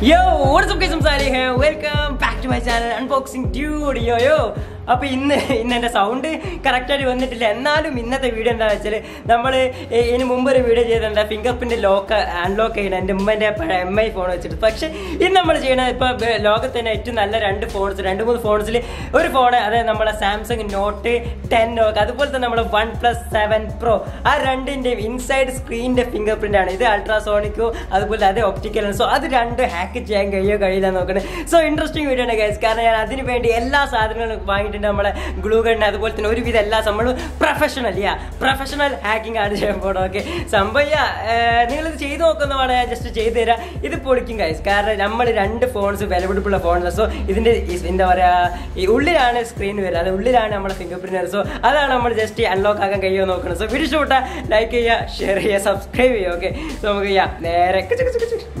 Yo, what is up guys, I'm Saleh here. Welcome back to my channel Unboxing Dude. Yo, yo. അപ്പൊ ഇന്ന് ഇന്ന് എന്റെ sound കറക്റ്റായിട്ട് വന്നിട്ടില്ല. എന്നാലും ഇന്നത്തെ വീഡിയോ എന്താ വെച്ചാൽ നമ്മൾ ഇതിന് മുമ്പ് ഒരു വീഡിയോ ചെയ്തിട്ടുണ്ട് ഫിംഗർ പ്രിന്റ് ലോക്ക് അൺലോക്ക് ചെയ്യണം. എന്റെ ഉമ്മന്റെ പഴയ എം ഐ ഫോൺ വെച്ചിട്ട്. പക്ഷെ ഇന്ന് നമ്മൾ ചെയ്യണത് ഇപ്പൊ ലോകത്ത് തന്നെ ഏറ്റവും നല്ല രണ്ട് ഫോൺസ് രണ്ട് മൂന്ന് ഫോൺസിൽ ഒരു ഫോൺ അതായത് നമ്മളെ സാംസങ് നോട്ട് ടെൻ നോക്ക് അതുപോലെ തന്നെ നമ്മുടെ വൺ പ്ലസ് സെവൻ പ്രോ ആ രണ്ടിന്റെയും ഇൻസൈഡ് സ്ക്രീനിന്റെ ഫിംഗർ പ്രിന്റ് ആണ്. ഇത് അൾട്രാസോണിക്കോ അതുപോലെ അതേ ഒപ്റ്റിക്കലാണ് സോ അത് രണ്ട് ഹാക്ക് ചെയ്യാൻ കഴിയോ കഴിയില്ല നോക്കണേ. സോ ഇൻട്രസ്റ്റിംഗ് വീഡിയോ ആണ് ഗൈസ് കാരണം ഞാൻ അതിന് വേണ്ടി എല്ലാ സാധനങ്ങളും വാങ്ങിയിട്ടുണ്ട് നമ്മളെ ഗ്ലൂ ഗണ്ണ് അതുപോലെ തന്നെ ഒരുവിധം എല്ലാ നമ്മൾ പ്രൊഫഷണൽ യാ പ്രൊഫഷണൽ ഹാക്കിംഗ് ആണ് ചെയ്യാൻ പോകണം ഓക്കെ സംഭവം നിങ്ങൾ ഇത് ചെയ്ത് നോക്കുന്നതാണ് ജസ്റ്റ് ചെയ്ത് തരാം. ഇത് പൊളിക്കും കൈസ് കാരണം നമ്മൾ രണ്ട് ഫോൺസ് വിലപിടിപ്പുള്ള ഫോൺസ് സോ ഇതിന്റെ എന്താ പറയുക ഈ ഉള്ളിലാണ് സ്ക്രീൻ വരിക. അത് ഉള്ളിലാണ് നമ്മുടെ ഫിംഗർ പ്രിന്റ് സോ അതാണ് നമ്മൾ ജസ്റ്റ് അൺലോക്ക് ആക്കാൻ കഴിയുമോ നോക്കുന്നത്. സോ വീഡിയോ ഷൂട്ടാ ലൈക്ക് ചെയ്യുക ഷെയർ ചെയ്യുക സബ്സ്ക്രൈബ് ചെയ്യുക ഓക്കെ സോ നമുക്ക് ചെയ്യാം നേരെ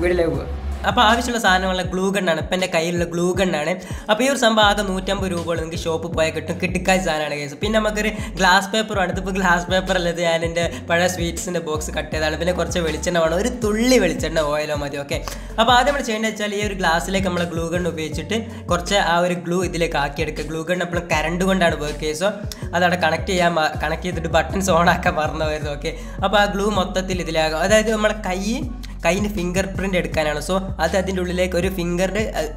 വീട്ടിലേക്ക് പോകാം അപ്പോൾ ആവശ്യമുള്ള സാധനങ്ങളെ ഗ്ലൂ ഗണ്ണാണ് ഇപ്പം എന്റെ കയ്യിലുള്ള ഗ്ലൂ ഗണ്ണാണ് അപ്പോൾ ഈ ഒരു സംഭവം ആകെ നൂറ്റമ്പത് രൂപ നിങ്ങൾക്ക് ഷോപ്പ് പോയാൽ കിട്ടും. കിട്ടിക്കായ സാധനമാണ് കേസ് പിന്നെ നമുക്കൊരു ഗ്ലാസ് പേപ്പറാണ് ഇതിപ്പോൾ ഗ്ലാസ് പേപ്പർ അല്ലത് ഞാൻ എന്റെ പഴയ സ്വീറ്റ്സിന്റെ ബോക്സ് കട്ട് ചെയ്തതാണ്. പിന്നെ കുറച്ച് വെളിച്ചെണ്ണ വേണം. ഒരു തുള്ളി വെളിച്ചെണ്ണ ഓയിലോ മതി ഓക്കെ അപ്പോൾ ആദ്യം നമ്മൾ ചെയ്യേണ്ടത് വെച്ചാൽ ഈ ഒരു ഗ്ലാസ്സിലേക്ക് നമ്മൾ ഗ്ലൂ ഗൺ ഉപയോഗിച്ചിട്ട് കുറച്ച് ആ ഒരു ഗ്ലൂ ഇതിലേക്ക് ആക്കിയെടുക്കുക. ഗ്ലൂ ഗൺ എപ്പോഴും കറണ്ട് കൊണ്ടാണ് വർക്ക് കേസോ അതവിടെ കണക്ട് ചെയ്യാൻ കണക്ട് ചെയ്തിട്ട് ബട്ടൺസ് ഓൺ ആക്കാൻ മറന്നു വരുന്നത് ഓക്കെ അപ്പോൾ ആ ഗ്ലൂ മൊത്തത്തിൽ ഇതിലാകും. അതായത് നമ്മളെ കൈ കൈയിന് ഫിംഗർ പ്രിന്റ് എടുക്കാനാണ്. സോ അത് അതിന്റെ ഉള്ളിലേക്ക് ഒരു ഫിംഗർ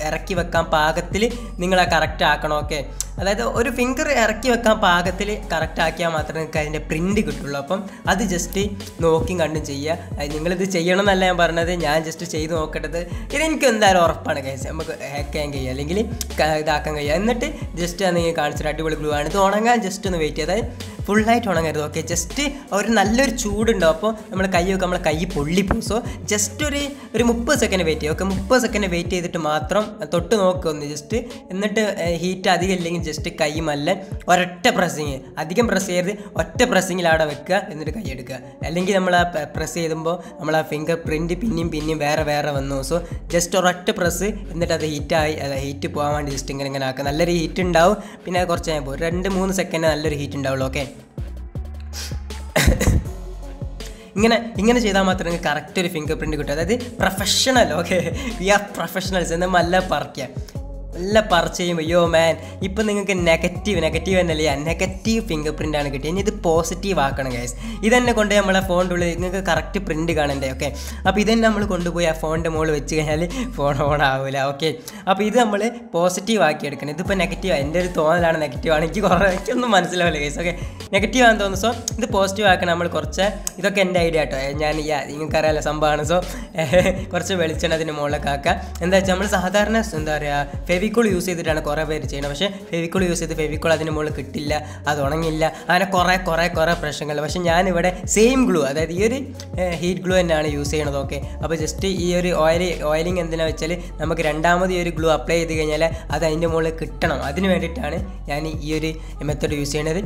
ഇറക്കി വെക്കാൻ പാകത്തിൽ നിങ്ങൾ ആ കറക്റ്റ് ആക്കണം ഓക്കെ അതായത് ഒരു ഫിംഗർ ഇറക്കി വെക്കാൻ പാകത്തിൽ കറക്റ്റ് ആക്കിയാൽ മാത്രമേ നിങ്ങൾക്ക് അതിന്റെ പ്രിന്റ് കിട്ടുള്ളൂ. അപ്പം അത് ജസ്റ്റ് നോക്കി കണ്ടും ചെയ്യുക. നിങ്ങളിത് ചെയ്യണം എന്നല്ല ഞാൻ പറഞ്ഞത്. ഞാൻ ജസ്റ്റ് ചെയ്ത് നോക്കേണ്ടത്. ഇത് എനിക്ക് എന്തായാലും ഉറപ്പാണ് കേസ് നമുക്ക് ഹാക്ക് ചെയ്യാൻ കഴിയുക അല്ലെങ്കിൽ ഇതാക്കാൻ കഴിയുക എന്നിട്ട് ജസ്റ്റ് അത് നിങ്ങൾ കാണിച്ചിട്ട് അടിപൊളി ഗ്ലൂ ആണ്. ഇത് ഉണങ്ങാൻ ജസ്റ്റ് ഒന്ന് വെയിറ്റ് ചെയ്ത് അതായത് ഫുള്ളായിട്ട് ഉണങ്ങരുത് ഓക്കെ ജസ്റ്റ് ഒരു നല്ലൊരു ചൂടുണ്ടാവും അപ്പോൾ നമ്മൾ കൈ വെക്കുക നമ്മളെ കൈ പൊള്ളി സോ ജസ്റ്റ് ഒരു ഒരു മുപ്പത് സെക്കൻഡ് വെയിറ്റ് ചെയ്യുക ഓക്കെ മുപ്പത് സെക്കൻഡ് വെയിറ്റ് ചെയ്തിട്ട് മാത്രം തൊട്ട് നോക്കുക ഒന്ന് ജസ്റ്റ് എന്നിട്ട് ഹീറ്റ് അധികം ഇല്ലെങ്കിൽ ജസ്റ്റ് കൈ മല്ല ഒരൊറ്റ പ്രസ്സിങ് അധികം പ്രസ് ചെയ്യരുത് ഒറ്റ പ്രസ്സിങ്ങിൽ അവിടെ വെക്കുക എന്നിട്ട് കൈ എടുക്കുക. അല്ലെങ്കിൽ നമ്മൾ ആ പ്രസ് ചെയ്യുമ്പോൾ നമ്മൾ ആ ഫിംഗർ പ്രിന്റ് പിന്നെയും പിന്നെയും വേറെ വേറെ വന്നു. സോ ജസ്റ്റ് ഒരൊറ്റ പ്രസ് എന്നിട്ട് അത് ഹീറ്റായി ഹീറ്റ് പോകാൻ വേണ്ടി ജസ്റ്റ് ഇങ്ങനെ ഇങ്ങനെ ആക്കുക. നല്ലൊരു ഹീറ്റ് ഉണ്ടാവും. പിന്നെ കുറച്ച് കഴിയുമ്പോൾ രണ്ട് മൂന്ന് സെക്കൻഡ് നല്ലൊരു ഹീറ്റ് ഉണ്ടാവുള്ളൂ ഓക്കെ ഇങ്ങനെ ഇങ്ങനെ ചെയ്താൽ മാത്രമേ കറക്റ്റ് ഒരു ഫിംഗർ പ്രിന്റ് കിട്ടും. അതായത് professional okay we are professionals എന്നാൽ നല്ല പറിക്കുക. നല്ല പറിച്ച് അയ്യോ മാൻ ഇപ്പം നിങ്ങൾക്ക് നെഗറ്റീവ് നെഗറ്റീവ് എന്നല്ലേ നെഗറ്റീവ് ഫിംഗർ ആണ് കിട്ടിയത്. ഇനി ഇത് പോസിറ്റീവ് ആക്കണം ഗൈസ് ഇതന്നെ കൊണ്ട് നമ്മളെ ഫോണിന്റെ ഉള്ളിൽ നിങ്ങൾക്ക് കറക്റ്റ് പ്രിന്റ് കാണണ്ടേ? ഓക്കെ അപ്പോൾ ഇതന്നെ നമ്മൾ കൊണ്ടുപോയി ആ ഫോണിന്റെ മുകളിൽ വെച്ച് കഴിഞ്ഞാൽ ഫോൺ ഓൺ ആവില്ല ഓക്കെ അപ്പോൾ ഇത് നമ്മൾ പോസിറ്റീവ് ആക്കി എടുക്കണം. ഇതിപ്പോൾ നെഗറ്റീവ് എന്റെ ഒരു തോന്നലാണ് നെഗറ്റീവ് ആണ്. എനിക്ക് കുറേ എനിക്കൊന്നും മനസ്സിലാവില്ല ഗൈസ് ഓക്കെ നെഗറ്റീവ് ആണെന്ന് തോന്നുന്നു. സോ ഇത് പോസിറ്റീവ് ആക്കണം. നമ്മൾ കുറച്ച് ഇതൊക്കെ എന്റെ ഐഡിയ കേട്ടോ ഞാൻ നിങ്ങൾക്കറിയാലോ സംഭവമാണ്. സോ കുറച്ച് വെളിച്ചെണ്ണ അതിന്റെ മുകളിലൊക്കെ ആക്കുക. എന്താ വെച്ചാൽ നമ്മൾ സാധാരണ എന്താ പറയുക ഫെവിക്കോൾ യൂസ് ചെയ്തിട്ടാണ് കുറേ പേര് ചെയ്യുന്നത്. പക്ഷേ ഫെവിക്കോൾ യൂസ് ചെയ്ത് ഫെവിക്കോൾ അതിന് മുകളിൽ കിട്ടില്ല അത് ഉണങ്ങില്ല അങ്ങനെ കുറേ കുറേ കുറേ പ്രശ്നങ്ങൾ. പക്ഷേ ഞാനിവിടെ സെയിം ഗ്ലൂ അതായത് ഈ ഒരു ഹീറ്റ് ഗ്ലൂ തന്നെയാണ് യൂസ് ചെയ്യണത്. ഓക്കെ അപ്പോൾ ജസ്റ്റ് ഈ ഒരു ഓയിൽ ഓയിലിംഗ് എന്തിനാ വെച്ചാൽ നമുക്ക് രണ്ടാമത് ഈ ഒരു ഗ്ലൂ അപ്ലൈ ചെയ്ത് കഴിഞ്ഞാൽ അത് അതിന്റെ മുകളിൽ കിട്ടണം. അതിന് വേണ്ടിയിട്ടാണ് ഞാൻ ഈ ഒരു മെത്തേഡ് യൂസ് ചെയ്യണത്.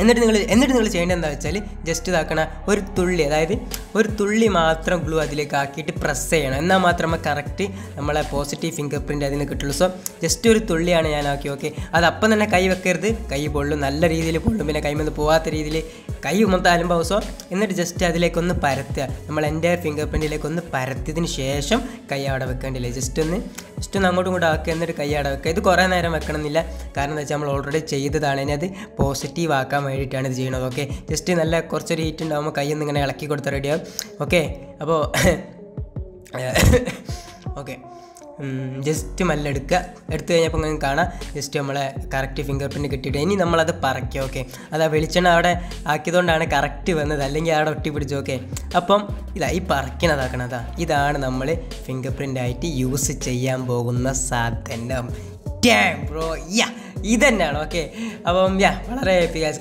എന്നിട്ട് നിങ്ങൾ എന്നിട്ട് നിങ്ങൾ ചെയ്യേണ്ടത് എന്താ വെച്ചാൽ ജസ്റ്റ് ഇതാക്കണ ഒരു തുള്ളി അതായത് ഒരു തുള്ളി മാത്രം ഗ്ലൂ അതിലേക്ക് ആക്കിയിട്ട് പ്രസ് ചെയ്യണം. എന്നാൽ മാത്രമേ കറക്റ്റ് നമ്മളെ പോസിറ്റീവ് ഫിംഗർ പ്രിന്റ് അതിന് കിട്ടുള്ളൂ. സോ ജസ്റ്റ് ഒരു തുള്ളിയാണ് ഞാൻ ആക്കി ഓക്കെ അത് അപ്പം തന്നെ കൈ വെക്കരുത്. കൈ പൊള്ളും നല്ല രീതിയിൽ പൊള്ളും. പിന്നെ കൈമന്ന് പോവാത്ത രീതിയിൽ കൈ മൊത്തം പോസോ എന്നിട്ട് ജസ്റ്റ് അതിലേക്കൊന്ന് പരത്തുക. നമ്മൾ എന്റെ ഫിംഗർ പ്രിന്റിലേക്ക് ഒന്ന് പരത്തിയതിന് ശേഷം കൈ അവിടെ വെക്കേണ്ടില്ല. ജസ്റ്റ് ഒന്ന് ജസ്റ്റ് ഒന്ന് അങ്ങോട്ടും ഇങ്ങോട്ടും ആക്കുക. എന്നിട്ട് കൈ അവിടെ വെക്കുക. ഇത് കുറേ നേരം വെക്കണമെന്നില്ല. കാരണം എന്താ വെച്ചാൽ നമ്മൾ ഓൾറെഡി ചെയ്തതാണ്. ഇനി അത് പോസിറ്റീവ് ആക്കാൻ വേണ്ടിയിട്ടാണ് ഇത് ചെയ്യുന്നത്. ഓക്കെ ജസ്റ്റ് നല്ല കുറച്ചൊരു ഹീറ്റ് ഉണ്ടാകുമ്പോൾ കൈ ഒന്ന് ഇങ്ങനെ ഇളക്കി കൊടുത്താൽ റെഡിയാവും ഓക്കെ അപ്പോൾ ഓക്കെ ജസ്റ്റ് മല്ല എടുക്കുക എടുത്തു കഴിഞ്ഞപ്പോൾ നിങ്ങൾക്ക് കാണാം. ജസ്റ്റ് നമ്മളെ കറക്റ്റ് ഫിംഗർ പ്രിന്റ് കിട്ടിയിട്ട്. ഇനി നമ്മളത് പറയ്ക്കുക ഓക്കെ അത് ആ വെളിച്ചെണ്ണ അവിടെ ആക്കിയതുകൊണ്ടാണ് കറക്റ്റ് വന്നത്. അല്ലെങ്കിൽ അവിടെ ഒട്ടി പിടിച്ചു ഓക്കെ അപ്പം ഇതാ ഈ പറക്കണതാക്കണതാ ഇതാണ് നമ്മൾ ഫിംഗർ പ്രിന്റ് ആയിട്ട് യൂസ് ചെയ്യാൻ പോകുന്ന സാധനം. ഡാം ബ്രോ യാ ഇതന്നെയാണ്. ഓക്കെ അപ്പം യാ വളരെ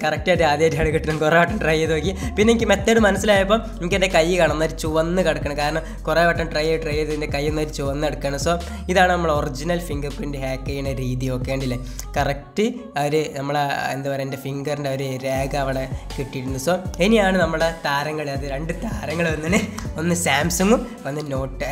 കറക്റ്റായിട്ട് ആദ്യമായിട്ടാണ് കിട്ടുന്നത്. കുറേ വട്ടം ട്രൈ ചെയ്ത് നോക്കി. പിന്നെ എനിക്ക് മെത്തേഡ് മനസ്സിലായപ്പോൾ എനിക്ക് എന്റെ കൈ കാണാം. ഒരു ചുവന്ന് കിടക്കണം. കാരണം കുറേ വട്ടം ട്രൈ ചെയ്ത് ട്രൈ ചെയ്ത് എന്റെ കൈ ഒന്നൊരു ചുവന്ന് കിടക്കണം. സോ ഇതാണ് നമ്മൾ ഒറിജിനൽ ഫിംഗർ പ്രിന്റ് ഹാക്ക് ചെയ്യുന്ന രീതി. ഒക്കെ ഉണ്ടല്ലേ കറക്റ്റ് അവർ നമ്മളെ എന്താ പറയുക എന്റെ ഫിംഗറിന്റെ ഒരു രേഖ അവിടെ കിട്ടിയിട്ടുണ്ട്. സോ ഇനിയാണ് നമ്മുടെ താരങ്ങൾ. അത് രണ്ട് താരങ്ങൾ വന്നിന്. ഒന്ന് സാംസങ്ങും ഒന്ന് നോട്ട്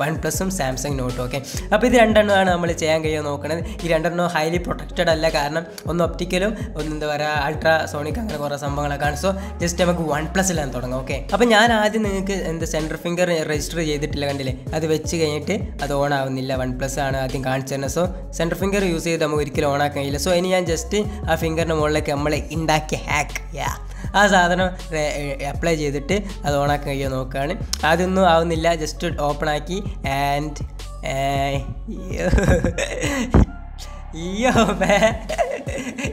വൺ പ്ലസും സാംസങ് നോട്ടും ഓക്കെ അപ്പോൾ ഇത് രണ്ടെണ്ണമാണ് നമ്മൾ ചെയ്യാൻ കഴിയുമോ നോക്കണത്. ഈ രണ്ടെണ്ണം ഹൈലി പ്രൊട്ടക്റ്റഡ് അല്ല. കാരണം ഒന്ന് ഒപ്റ്റിക്കലും ഒന്ന് എന്താ പറയുക അൾട്രാസോണിക് അങ്ങനെ കുറേ സംഭവങ്ങളൊക്കെ ആണ്. സോ ജസ്റ്റ് നമുക്ക് വൺ പ്ലസ്സിലാണ് തുടങ്ങാം. ഓക്കെ അപ്പോൾ ഞാൻ ആദ്യം നിങ്ങൾക്ക് എന്താ സെന്റർ ഫിംഗർ രജിസ്റ്റർ ചെയ്തിട്ടില്ല കണ്ടില്ലേ? അത് വെച്ച് കഴിഞ്ഞിട്ട് അത് ഓൺ ആവുന്നില്ല. വൺ പ്ലസ് ആണ് ആദ്യം കാണിച്ചു തരുന്നത്. സോ സെന്റർ ഫിംഗർ യൂസ് ചെയ്ത് നമുക്ക് ഒരിക്കലും ഓൺ ആക്കാൻ കഴിയില്ല. സോ ഇനി ഞാൻ ജസ്റ്റ് ആ ഫിംഗറിന്റെ മുകളിലേക്ക് നമ്മൾ ഉണ്ടാക്കിയ ഹാക്ക് യാ ആ സാധനം അപ്ലൈ ചെയ്തിട്ട് അത് ഓണാക്കാൻ കഴിയുമോ നോക്കുകയാണ് അതൊന്നും ആവുന്നില്ല. ജസ്റ്റ് ഓപ്പൺ ആക്കി ആൻഡ് അയ്യോ.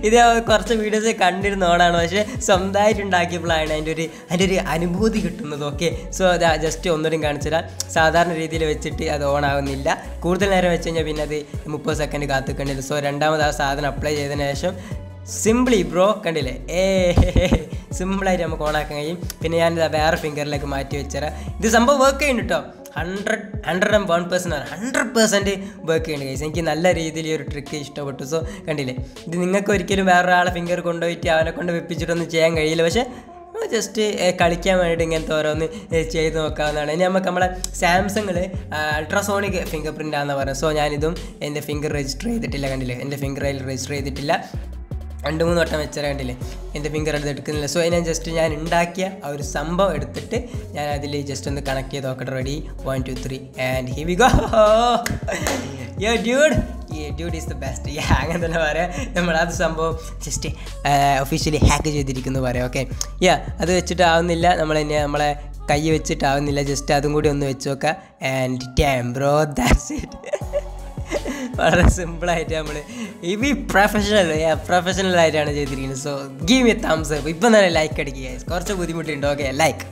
ഇത് കുറച്ച് വീഡിയോസ് കണ്ടിരുന്ന ഓണാണ്. പക്ഷേ സ്വന്തമായിട്ട് ഉണ്ടാക്കിയപ്പോഴാണ് അതിന്റെ ഒരു അതിന്റെ ഒരു അനുഭൂതി കിട്ടുന്നത് ഓക്കെ സോ അത് ജസ്റ്റ് ഒന്നുകൂടി കാണിച്ചു തരാം. സാധാരണ രീതിയിൽ വെച്ചിട്ട് അത് ഓൺ കൂടുതൽ നേരം വെച്ച് കഴിഞ്ഞാൽ പിന്നെ അത് മുപ്പത് സെക്കൻഡ് കാത്തുക്കേണ്ടില്ല സോ രണ്ടാമത് ആ സാധനം അപ്ലൈ ചെയ്തതിന് ശേഷം സിംപിളി ബ്രോ കണ്ടില്ലേ? ഏ സിമ്പിളായിട്ട് നമുക്ക് ഓണാക്കാൻ കഴിയും. പിന്നെ ഞാനിത് വേറെ ഫിംഗറിലേക്ക് മാറ്റി വെച്ചേരാം ഇത് സംഭവം വർക്ക് ചെയ്യുന്നുണ്ട് കേട്ടോ hundred hundred and one percent ആണ്. ഹൺഡ്രഡ് പെർസെന്റ് വർക്ക് ചെയ്യുന്നുണ്ട് കേസ് എനിക്ക് നല്ല രീതിയിൽ ഒരു ട്രിക്ക് ഇഷ്ടപ്പെട്ടു. സോ കണ്ടില്ലേ? ഇത് നിങ്ങൾക്ക് ഒരിക്കലും വേറൊരാളെ ഫിംഗർ കൊണ്ടുപോയിട്ട് അവനെ കൊണ്ട് വെപ്പിച്ചിട്ടൊന്നും ചെയ്യാൻ കഴിയില്ല. പക്ഷേ ജസ്റ്റ് കളിക്കാൻ വേണ്ടിയിട്ട് ഇങ്ങനത്തെ ഓരോന്ന് ചെയ്ത് നോക്കാവുന്നതാണ്. ഇനി നമുക്ക് നമ്മളെ സാംസങ്ങിൽ അൾട്രാസോണിക് ഫിംഗർ പ്രിന്റ് ആണെന്ന് പറയുന്നത് സോ ഞാനിതും എന്റെ ഫിംഗർ രജിസ്റ്റർ ചെയ്തിട്ടില്ല. കണ്ടില്ലേ? എന്റെ ഫിംഗർ അതിൽ രജിസ്റ്റർ ചെയ്തിട്ടില്ല. രണ്ട് മൂന്ന് വട്ടം വെച്ചാൽ എന്റെ ഫിംഗർ എടുത്ത് എടുക്കുന്നില്ല. സോ ഞാൻ ജസ്റ്റ് ഞാൻ ഉണ്ടാക്കിയ ആ ഒരു സംഭവം എടുത്തിട്ട് ഞാൻ അതിൽ ജസ്റ്റ് ഒന്ന് കണക്ട് ചെയ്ത് നോക്കട്ടെ ready one two three and he we go yo dude is the best yeah അങ്ങനെ തന്നെ പറയാം. നമ്മളത് സംഭവം ജസ്റ്റ് ഒഫീഷ്യലി ഹാക്ക് ചെയ്തിരിക്കുന്നു പറയാം ഓക്കെ യാ അത് വെച്ചിട്ടാവുന്നില്ല. നമ്മൾ തന്നെ നമ്മളെ കൈ വെച്ചിട്ടാവുന്നില്ല. ജസ്റ്റ് അതും കൂടി ഒന്ന് വെച്ച് നോക്കാം. ആൻഡ് ടാം ബ്രോ ദാറ്റ്സ് ഇറ്റ് വളരെ സിമ്പിളായിട്ട് നമ്മൾ ഇവി പ്രൊഫഷണൽ പ്രൊഫഷണൽ ആയിട്ടാണ് ചെയ്തിരിക്കുന്നത്. So give me thumbs up ഇപ്പം തന്നെ ലൈക്ക് അടിക്കുക കുറച്ച് ബുദ്ധിമുട്ടുണ്ട്. Okay like